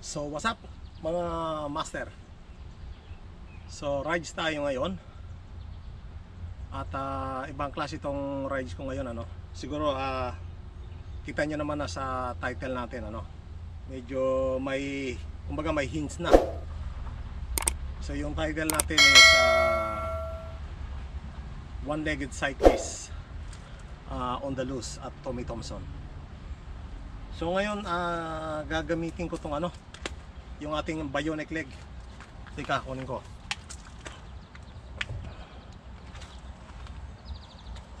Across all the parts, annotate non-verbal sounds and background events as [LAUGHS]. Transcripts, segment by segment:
So what's up mga master? So rides tayo ngayon. At ah, ibang klase itong rides ko ngayon ano. Siguro ah, kita nyo naman na sa title natin ano. Medyo may kumbaga may hints na. So yung title natin is ah, One-legged cyclist ah, on the loose at Tommy Thompson. So ngayon ah, gagamitin ko tong ano yung ating bionic leg. Teka, kunin ko.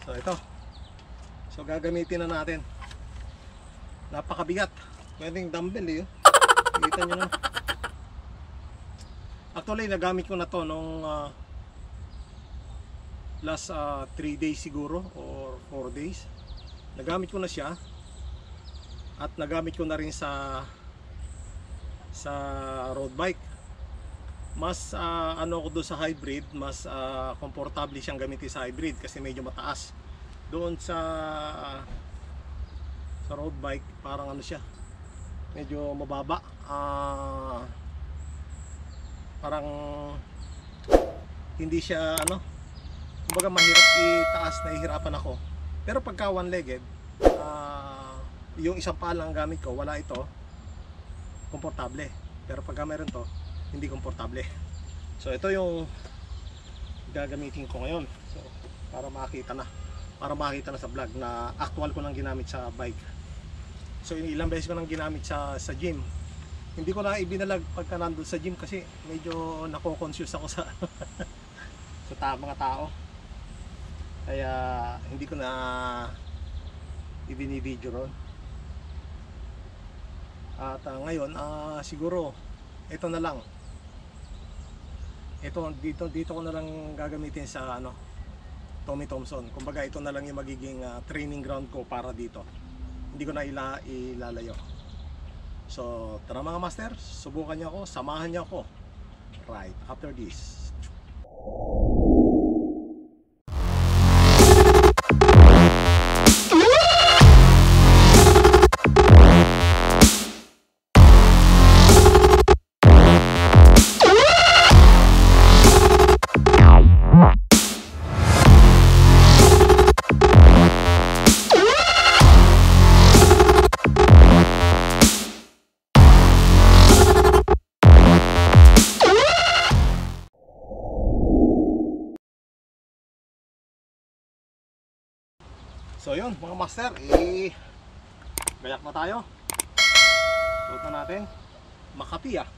So ito. So gagamitin na natin. Napakabigat. Pwedeng dumbbell eh. oh. Kita nyo na. Actually, nagamit ko na to nung ah, last 3 days siguro or 4 days. Nagamit ko na siya. At nagamit ko na rin sa sa road bike. Mas ah, ano ko doon sa hybrid mas ah, komportable siyang gamitin sa hybrid kasi medyo mataas. Doon sa sa road bike parang ano siya medyo mababa. Ah, parang hindi siya ano kumbaga mahirap itaas nahihirapan ako. Pero pagka one legged ah, yung isang paa lang ang gamit ko wala ito komportable. Pero pagka meron to, hindi komportable. So ito yung gagamitin ko ngayon. So para makita na. Para makita na sa vlog na actual ko nang ginamit sa bike. So ilang beses ko nang ginamit sa sa gym. Hindi ko na ibinalag pagka nandun sa gym kasi medyo nako-confuse ako sa [LAUGHS] sa ta mga tao. Kaya hindi ko na ibini-video ron. At ah, ngayon, ah, siguro ito na lang. Ito dito dito ko na lang gagamitin sa ano Tommy Thompson. Kumbaga ito na lang yung magiging ah, training ground ko para dito. Hindi ko na ila ilalayo. So, tara mga master, subukan niyo ako, samahan niyo ako. Right after this. So yun mga master, eh gayak na tayo. Suot na natin. Makati ah.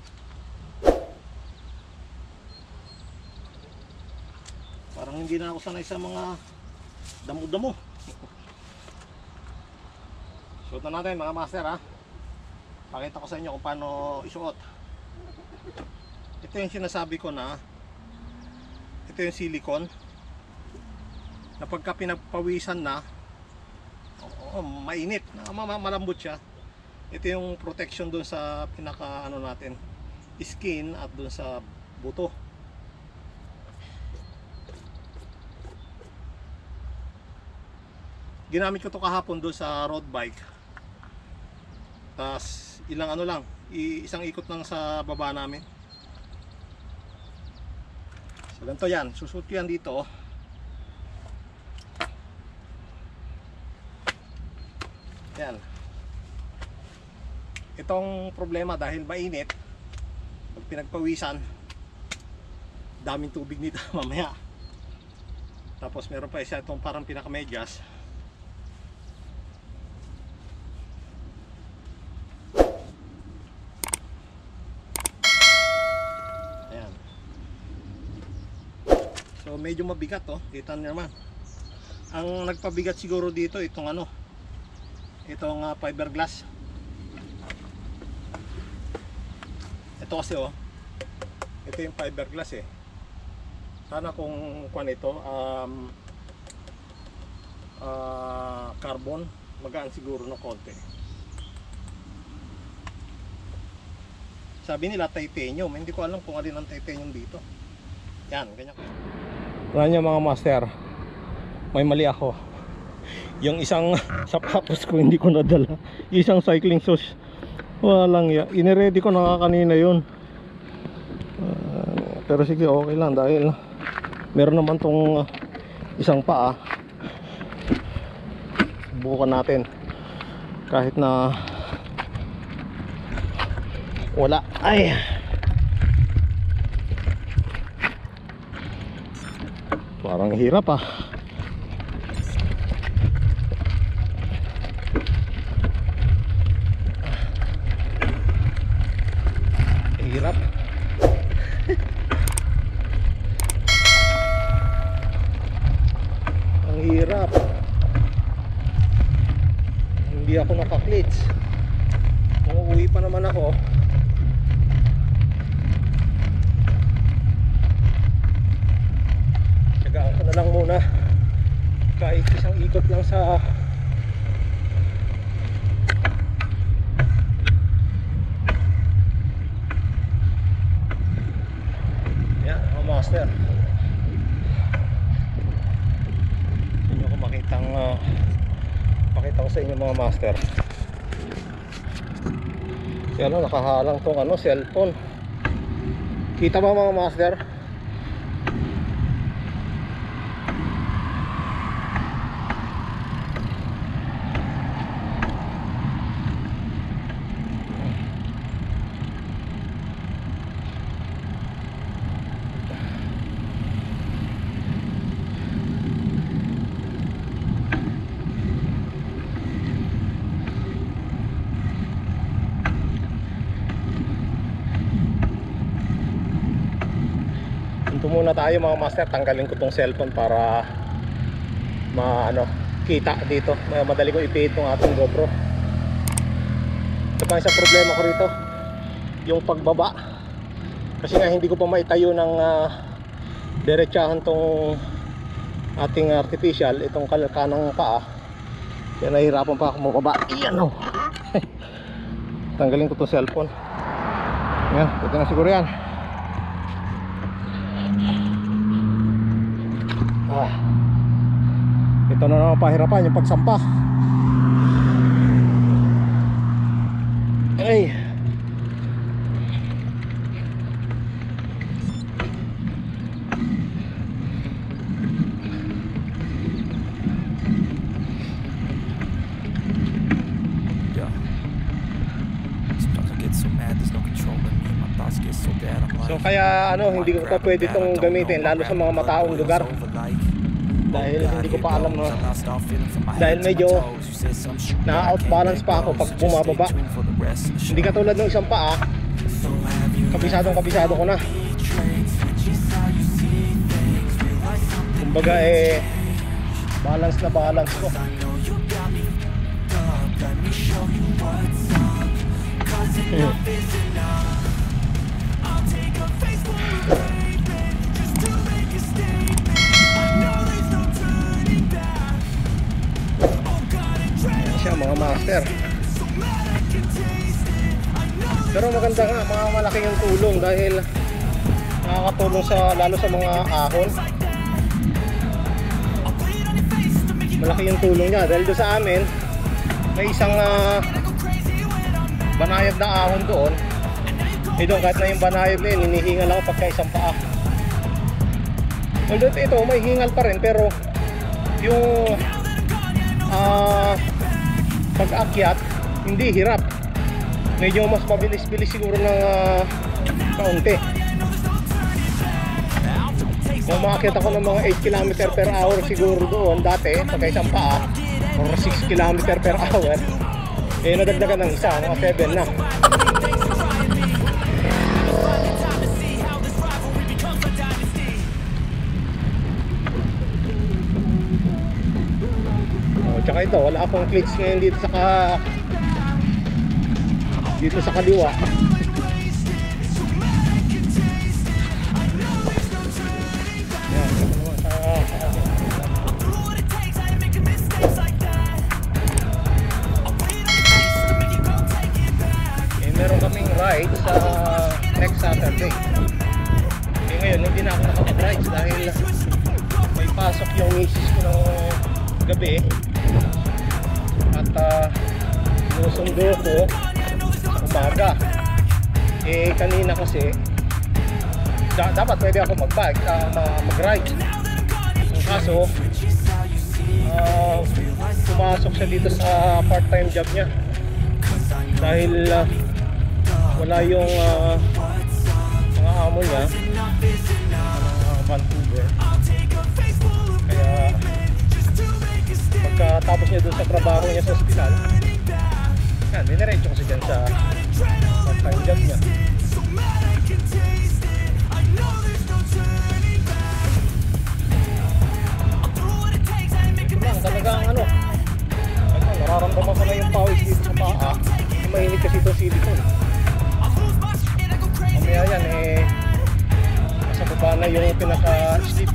Parang hindi na ako sanay sa mga damo-damo. [LAUGHS] Suot na natin mga master ah. Pakita ko sa inyo kung paano isuot. Ito yung sinasabi ko na ito yung silicone na pagka pinagpawisan na oo, mainit, ma- malambot siya. Ito yung protection doon sa pinaka ano natin, skin at doon sa buto. Ginamit ko to kahapon doon sa road bike. Tas ilang ano lang, isang ikot lang sa baba namin. So ganito yan, susuot ko yan dito. Yan. Itong problema dahil mainit, pag pinagpawisan, daming tubig nito [LAUGHS] mamaya. Tapos meron pa isa itong parang pinakamedyas. Ayan. So medyo mabigat oh, kita naman. Ang nagpabigat siguro dito itong ano, itong uh, fiberglass. Ito kasi oh. Ito yung fiberglass eh. Sana kung kuan ito um, ah, carbon magaan siguro ng konti. Sabi nila titanium. Hindi ko alam kung alin ang titanium dito. Yan ganyan. Ganyan mga master. May mali ako yung isang [LAUGHS] sapatos ko hindi ko nadala isang cycling shoes Walang ya. Iniready ko na kanina yun. Ah, pero sige, okay lang dahil meron naman tong ah, isang paa. Subukan natin. Kahit na wala. Ay. Parang hirap ah. Hirap. Ang hirap. Hindi ako nakaklits. Uuwi pa naman ako, Tagaan ko na lang muna. Kahit isang ikot lang sa Yan, mga master. Inyo ko makitang uh, pakita ko sa inyo mga master. Kaya ano, nakahalang tong ano, cellphone. Kita ba mga master? Muna tayo mga master, tanggalin ko tong cellphone para ma ano, kita dito. Madali ko ipihit tong ating GoPro. Ito pa isang problema ko rito. Yung pagbaba. Kasi nga hindi ko pa maitayo ng uh, diretsahan tong ating artificial, itong kalkanang paa. Kaya nahihirapan pa ako mababa. Iyan oh. [LAUGHS] Tanggalin ko tong cellphone. Yan, pwede na siguro yan. Ah. Ito na naman pahirapan yung pagsampa. Ay. So kaya ano, hindi ko pa pwede itong gamitin lalo sa mga mataong lugar. Dahil hindi ko pa alam na dahil medyo na-outbalance pa ako pag bumababa. Hindi katulad ng isang paa, kabisadong kabisado ko na. Kumbaga eh, balance na balance ko. Hmm. Master. Pero maganda nga, mga malaki yung tulong dahil nakakatulong sa lalo sa mga ahon. Malaki yung tulong niya dahil doon sa amin may isang ah, banayad na ahon doon. Eh doon kahit na yung banayad na yun, hinihingal ako pagka isang paa. Although ito, may hingal pa rin pero yung ah pag-akyat hindi hirap. Medyo mas mabilis-bilis siguro ng ah, kaunti. Kung maakyat ako ng mga 8 km per hour siguro doon dati pagka isang paa. Or 6 km per hour. Eh nadagdagan ng isa mga 7 na Oh, tsaka ito, wala akong cleats ngayon dito sa ka... dito sa kaliwa. Eh, ride sa next Saturday. Eh, ngayon, hindi na ako nakapag-rides dahil may pasok yung misis ko ng gabi at uh, sinusundo ko sa umaga. Eh, kanina kasi, da- dapat pwede ako mag-bike, ma- mag-ride. Ang kaso, ah, pumasok siya dito sa part-time job niya. Dahil ah, wala yung ah, mga amo niya, mga Vancouver. Pagkatapos niya dun sa trabaho niya sa ospital, yan, diniretso kasi dyan sa job niya. Lang, talagang ano, ano, nararamdaman ko na yung pawis dito sa paa. Mainit kasi itong silicone. Mamaya yan eh, nasa baba na yung pinaka-slip.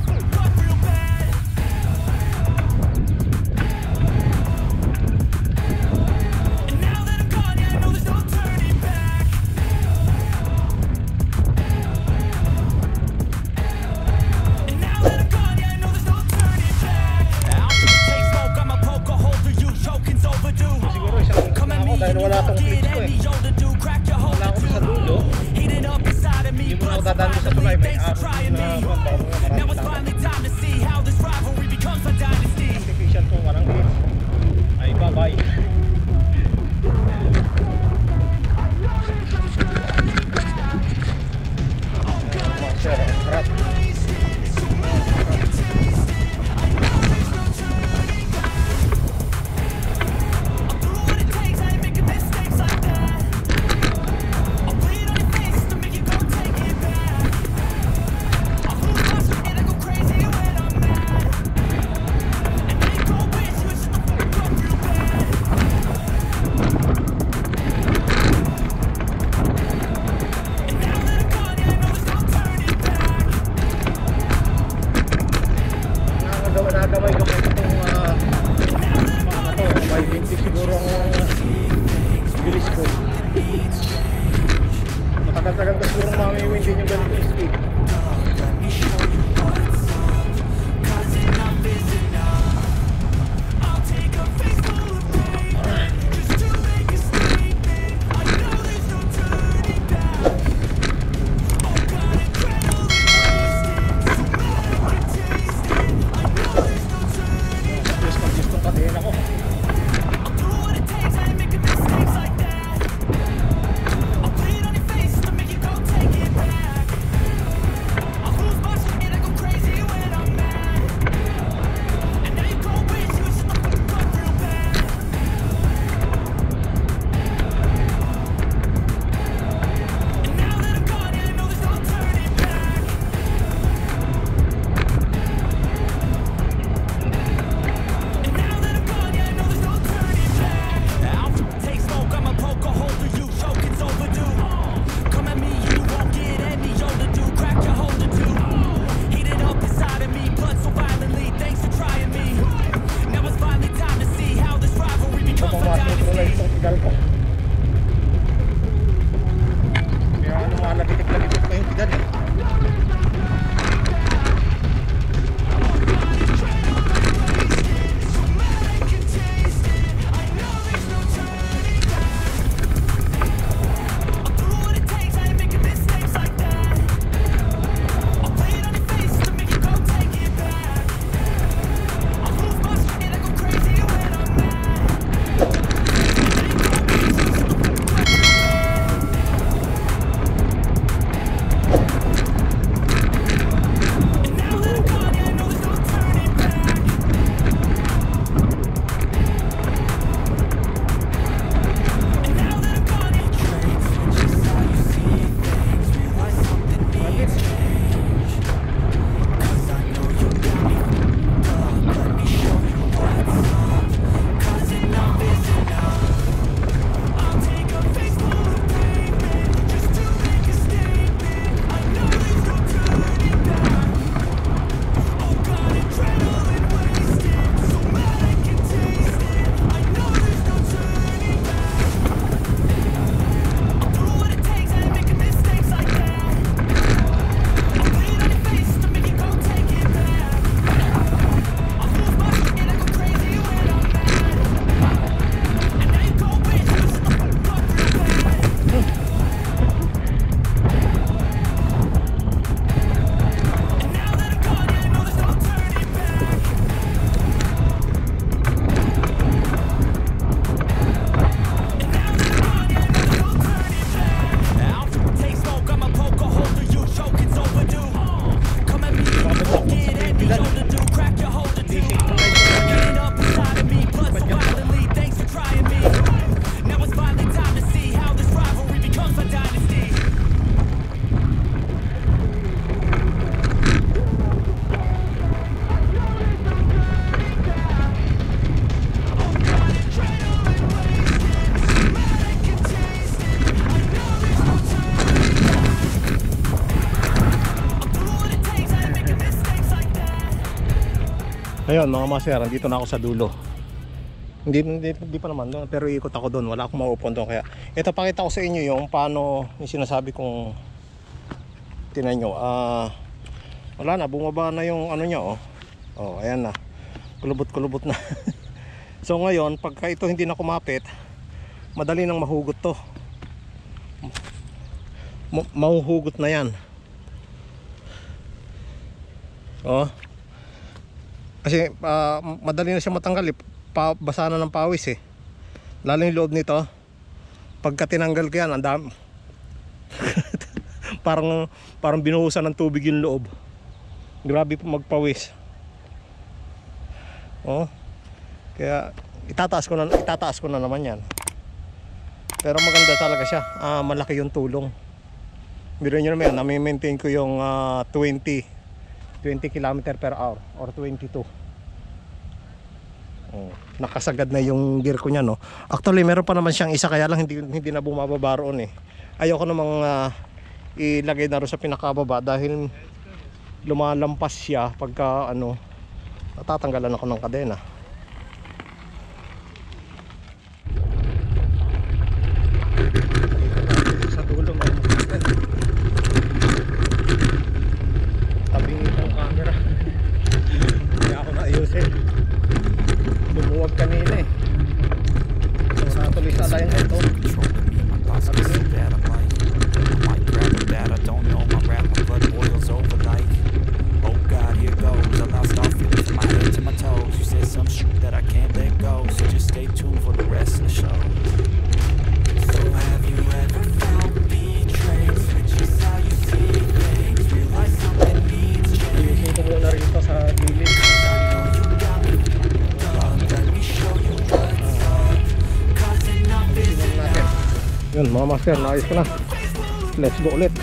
Matagal-tagal ko siguro mamiwin din yung ganito yung speed. Ayun mga master, dito na ako sa dulo. Hindi, hindi, hindi pa naman doon, pero ikot ako doon. Wala akong mauupuan doon. Kaya ito pakita ko sa inyo yung paano yung sinasabi kong tinan nyo. Ah, wala na, bumaba na yung ano niya oh. Oh, ayan na. Kulubot-kulubot na. [LAUGHS] so ngayon, pagka ito hindi na kumapit, madali nang mahugot to. Ma- mahuhugot na yan. Oh. Kasi ah, madali na siya matanggal eh. Pa, basa na ng pawis eh. Lalo yung loob nito. Pagka tinanggal ko yan, ang dami. [LAUGHS] parang, parang binuhusan ng tubig yung loob. Grabe po magpawis. Oh. Kaya itataas ko na itataas ko na naman 'yan. Pero maganda talaga siya. Ah, malaki yung tulong. Biro nyo naman, nami-maintain ko yung ah, 20 20 km per hour or 22. Oh, nakasagad na yung gear ko niya no. Actually, meron pa naman siyang isa kaya lang hindi hindi na bumababa roon eh. Ayoko namang ah, ilagay na roon sa pinakababa dahil lumalampas siya pagka ano natatanggalan ako ng kadena. Yun mga master, naayos ko na. Let's go ulit.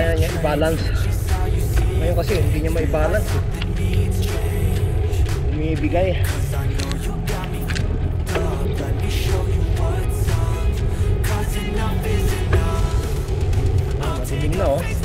Kaya niya i-balance ngayon kasi hindi niya ma-balance eh. umibigay Ah, madilim na oh.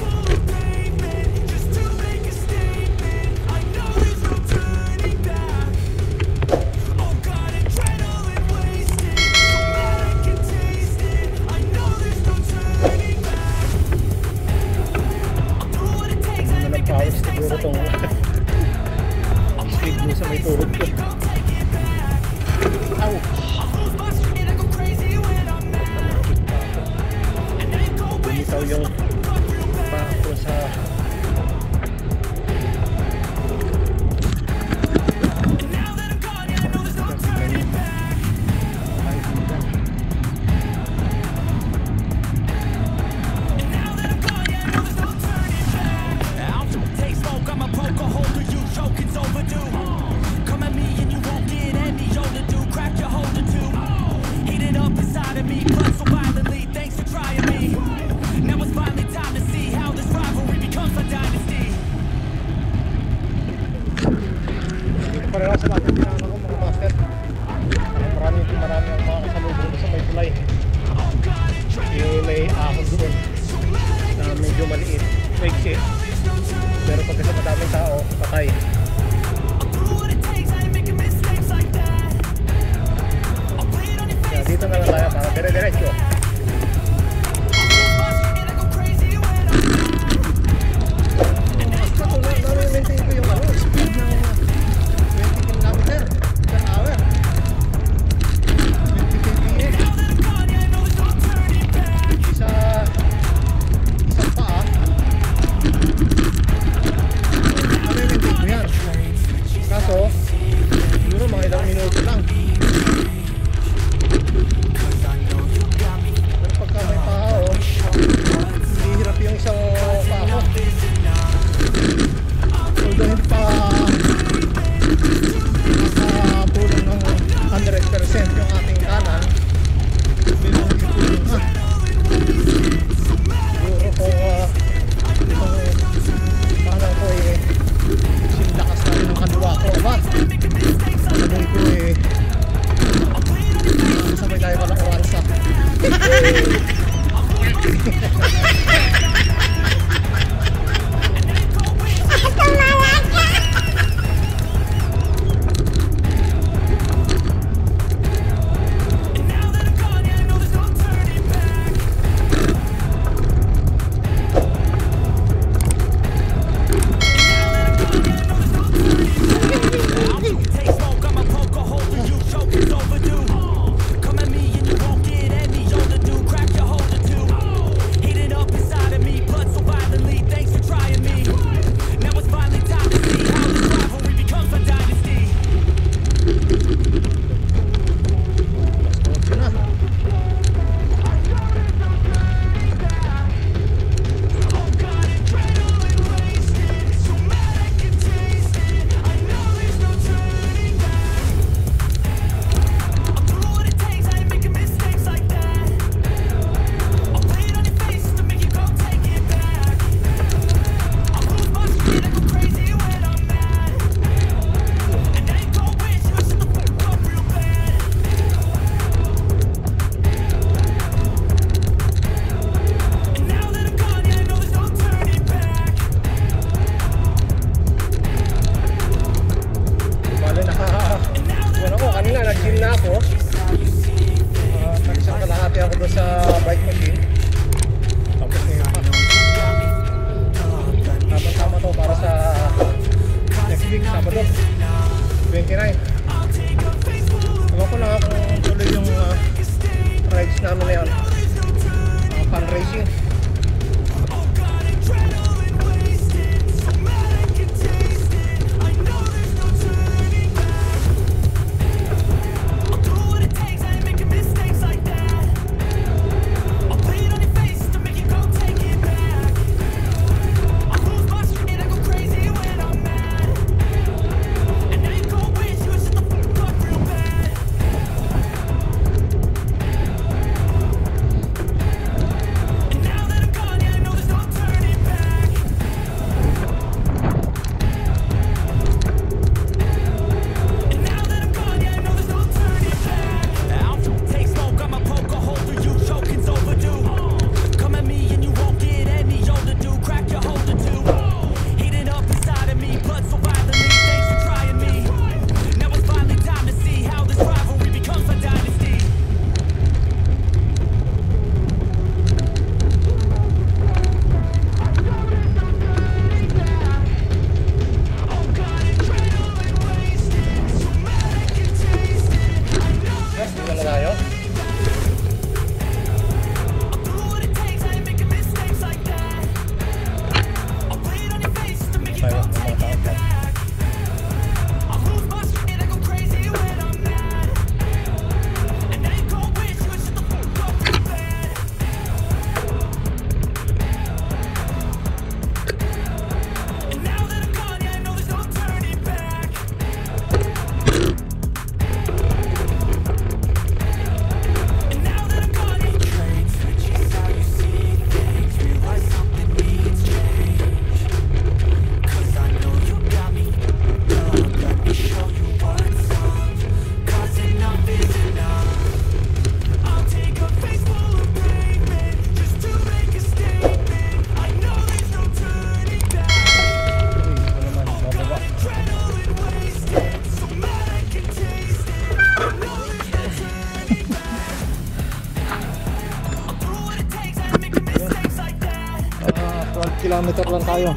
Kilometer lang tayo.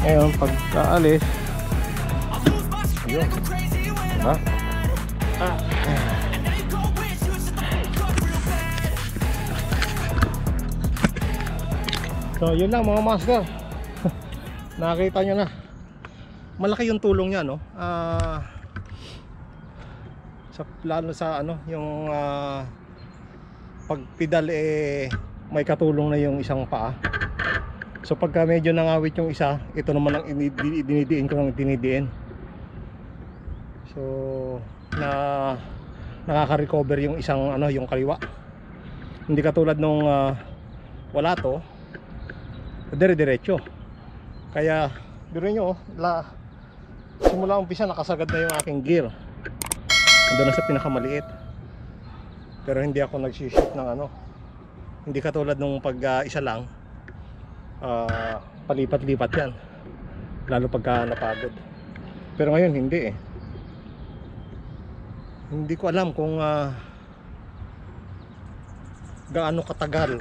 Ngayon, pagkaalis, yun. Diba? Ah. So, yun lang mga master. [LAUGHS] Nakita nyo na. Malaki yung tulong niya, no? Ah, sa lalo sa ano, yung ah, pagpidal eh may katulong na yung isang paa. So pagka medyo nangawit yung isa, ito naman ang ini- dinidiin ko ng dinidiin. So na nakaka-recover yung isang ano, yung kaliwa. Hindi katulad nung ah, wala to, dire-diretso. Kaya biro nyo, la, simula umpisa nakasagad na yung aking gear. Doon na sa pinakamaliit. Pero hindi ako nagsishoot ng ano, Hindi katulad nung pag ah, isa lang, ah, palipat-lipat yan. Lalo pagka napagod. Pero ngayon hindi eh. Hindi ko alam kung ah, gaano katagal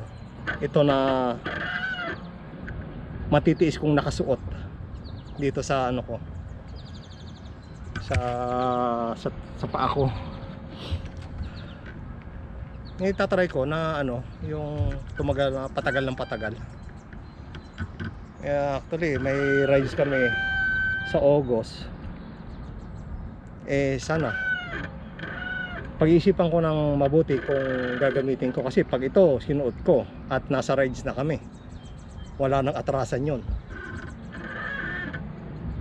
ito na matitiis kong nakasuot dito sa ano ko sa sa, sa paa ko ngayon tatry ko na ano yung tumagal patagal ng patagal eh, actually may rides kami sa August. Eh sana. Pag-iisipan ko ng mabuti kung gagamitin ko. Kasi pag ito sinuot ko at nasa rides na kami wala nang atrasan yon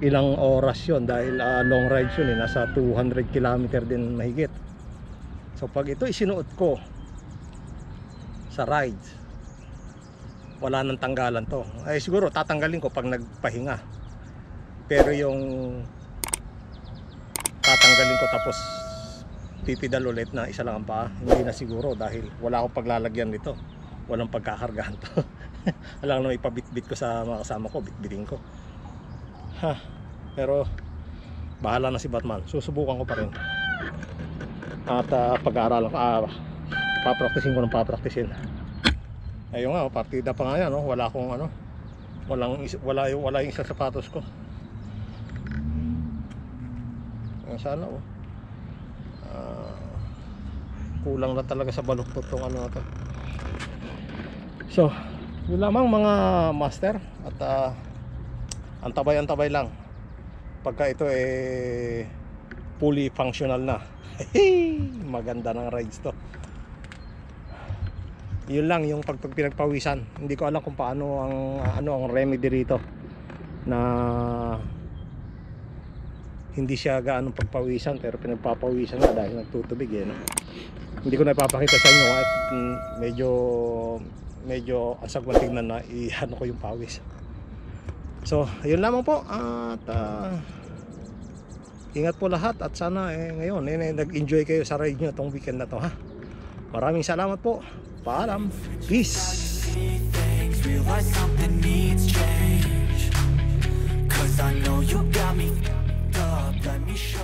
ilang oras yon dahil ah, long ride yun eh. Nasa 200 km din mahigit. So pag ito isinuot ko sa rides wala nang tanggalan to. Ay siguro tatanggalin ko pag nagpahinga. Pero yung tatanggalin ko tapos pipidal ulit na isa lang ang paa hindi na siguro dahil wala akong paglalagyan nito. Walang pagkakargahan to. [LAUGHS] Alam na ipabitbit ko sa mga kasama ko bitbitin ko. Ha pero bahala na si Batman. Susubukan ko pa rin. At ah, pag-aaralan ko. Ah, papraktisin ko ng papraktisin ayun nga oh, partida pa nga yan oh. wala akong ano walang wala yung wala yung sapatos ko. Ayan, sana oh. Ah, kulang na talaga sa baluktot tong ano to. So yun lamang mga master. At ah, antabay antabay lang. Pagka ito eh fully functional na. [LAUGHS] Maganda ng rides to yun lang yung pag, pag pinagpawisan. Hindi ko alam kung paano ang ano ang remedy rito na hindi siya gaano pagpawisan pero pinagpapawisan nga dahil nagtutubig eh no? hindi ko na ipapakita sa inyo at mm, medyo medyo asagwan tignan na ihano ko yung pawis. So ayun lamang po at ah, ingat po lahat at sana eh, ngayon eh, nag-enjoy kayo sa ride nyo tong weekend na to ha? Maraming salamat po bottom. Peace. Cause I know you got me up, let me show